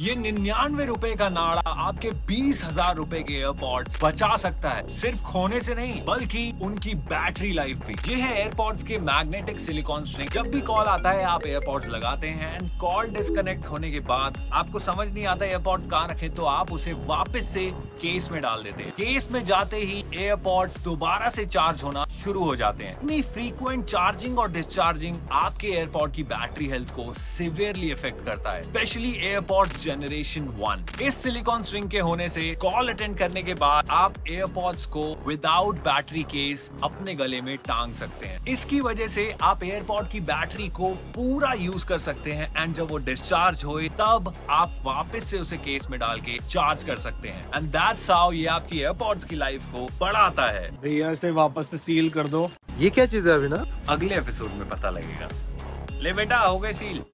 ये निन्यानवे रुपए का नाड़ा आपके बीस हज़ार रूपए के एयरपोर्ट बचा सकता है। सिर्फ़ खोने से नहीं, बल्कि उनकी बैटरी लाइफ भी। ये है एयरपॉड्स के मैग्नेटिक सिलिकॉन स्ट्रिंग। जब भी कॉल आता है, आप एयरपॉड्स लगाते हैं एंड कॉल डिस्कनेक्ट होने के बाद आपको समझ नहीं आता एयरपॉड्स कहाँ रखे तो आप उसे वापस से केस में डाल देते हैं। केस में जाते ही एयरपॉड्स दोबारा से चार्ज होना शुरू हो जाते हैं। इतनी फ्रीक्वेंट चार्जिंग और डिस्चार्जिंग आपके एयरपोर्ट की बैटरी हेल्थ को सिवियरली इफ़ेक्ट करता है। स्पेशली एयरपॉड्स जनरेशन वन इस सिलिकॉन स्ट्रिंग के होने से कॉल अटेंड करने के बाद आप एयरपॉड्स को विदाउट बैटरी केस अपने गले में टांग सकते हैं। इसकी वजह से आप एयरपॉड की बैटरी को पूरा यूज़ कर सकते हैं एंड जब वो डिस्चार्ज हो तब आप वापस से उसे केस में डाल के चार्ज कर सकते हैं। एंड दैट्स हाउ ये आपकी एयरपॉड्स की लाइफ को बढ़ाता है। भैया इसे वापस से सील कर दो। ये क्या चीज़ है अभी ना? अगले एपिसोड में पता लगेगा। ले बेटा हो गए सील